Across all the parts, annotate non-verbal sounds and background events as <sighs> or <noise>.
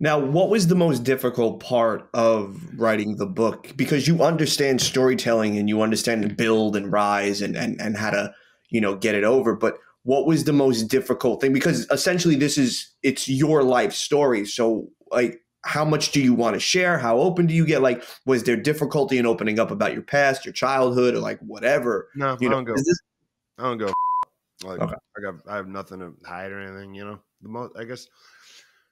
Now, what was the most difficult part of writing the book? Because you understand storytelling and you understand build and rise and, and, and how to, you know, get it over. But what was the most difficult thing? Because essentially this is it's your life story. So like how much do you want to share? How open do you get? Like, was there difficulty in opening up about your past, your childhood, or like whatever? No, you I don't go. this- I don't go. Like Okay. I got, I have nothing to hide or anything. You know, the most, I guess,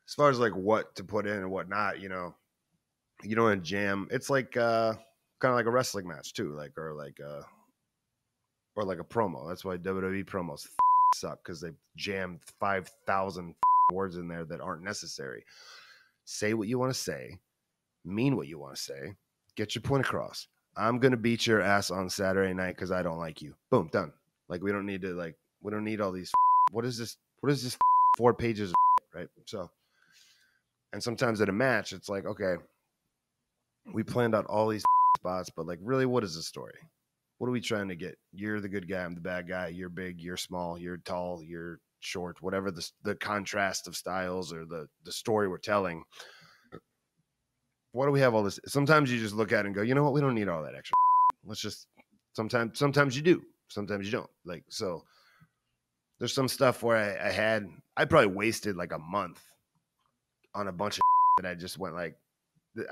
as far as like what to put in and what not, you know, you don't jam. It's like uh kind of like a wrestling match too, like or like uh or like a promo. That's why WWE promos suck because they jam five thousand words in there that aren't necessary. Say what you want to say, mean what you want to say, get your point across. I'm gonna beat your ass on Saturday night because I don't like you. Boom, done. Like we don't need to like we don't need all these. What is this? What is this? Four pages, right? So, and sometimes at a match, it's like okay, we planned out all these <laughs> spots, but like really, what is the story? What are we trying to get? You're the good guy. I'm the bad guy. You're big. You're small. You're tall. You're short. Whatever the the contrast of styles or the the story we're telling. Why do we have all this? Sometimes you just look at it and go, you know what? We don't need all that extra. <laughs> Let's just. Sometimes, sometimes you do. Sometimes you don't. Like so. There's some stuff where I, I had. I probably wasted like a month on a bunch of <laughs> that I just went like,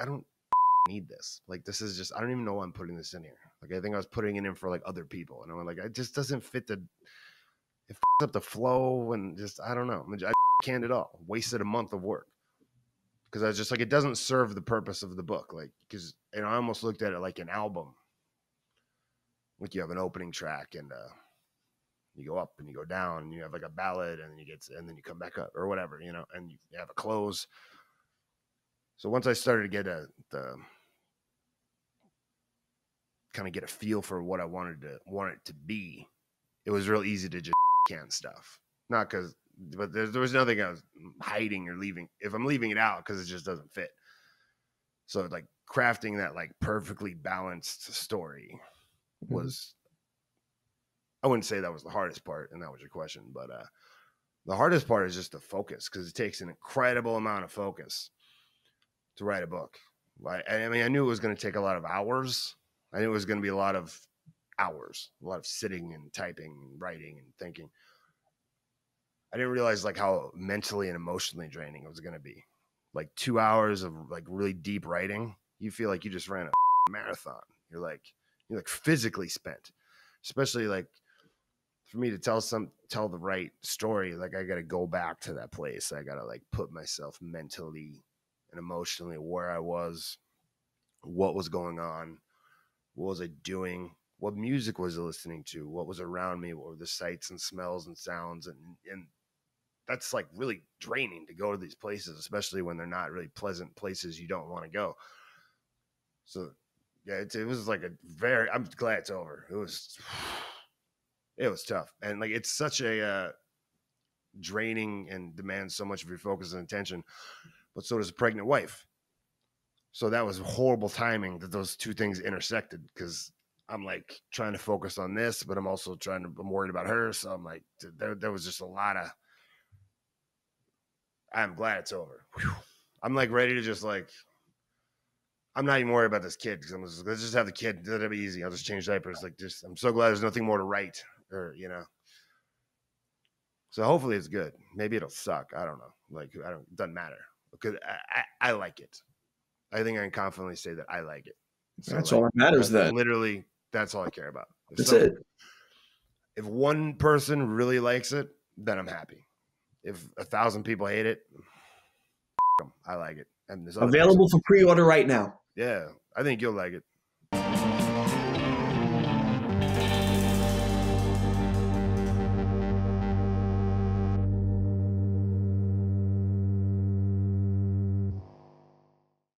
I don't <laughs> need this. Like this is just. I don't even know why I'm putting this in here. Like I think I was putting it in for like other people, and I'm like, it just doesn't fit the. It up the flow and just I don't know. I <laughs> canned it all. Wasted a month of work because I was just like, it doesn't serve the purpose of the book. Like, because know, I almost looked at it like an album. Like you have an opening track and uh, you go up and you go down and you have like a ballad and then you get and then you come back up or whatever, you know, and you have a close. So once I started to get a the kind of get a feel for what I wanted to want it to be, it was real easy to just <laughs> can stuff. Not because, but there, there was nothing I was hiding or leaving. If I'm leaving it out because it just doesn't fit. So like crafting that like perfectly balanced story Mm-hmm. was. I wouldn't say that was the hardest part, and that was your question, but uh, the hardest part is just the focus because it takes an incredible amount of focus to write a book. I I mean, I knew it was going to take a lot of hours. I knew it was going to be a lot of hours, a lot of sitting and typing and writing and thinking. I didn't realize like how mentally and emotionally draining it was going to be. Like two hours of like really deep writing, you feel like you just ran a <laughs> marathon. You're like you're like physically spent, especially like for me to tell some tell the right story. Like I got to go back to that place. I got to like put myself mentally and emotionally where I was, what was going on, what was I doing, what music was I listening to, what was around me, what were the sights and smells and sounds, and and that's like really draining to go to these places, especially when they're not really pleasant places you don't want to go. So yeah, it, it was like a very. I'm glad it's over. It was, <sighs> it was tough, and like it's such a uh, draining and demands so much of your focus and attention. But so does a pregnant wife. So that was horrible timing that those two things intersected because I'm like trying to focus on this, but I'm also trying to. I'm worried about her, so I'm like, there, there was just a lot of. I'm glad it's over. Whew. I'm like ready to just like. I'm not even worried about this kid because I'm just let's just have the kid. That'll be easy. I'll just change diapers. Like just, I'm so glad there's nothing more to write or you know. So hopefully it's good. Maybe it'll suck. I don't know. Like I don't. Doesn't matter because I, I, I like it. I think I can confidently say that I like it. So, That's like, all that matters then. Literally, that's all I care about. If That's it. If one person really likes it, then I'm happy. If a thousand people hate it, I like it. And this other person- Available for pre-order right now. yeah, I think you'll like it.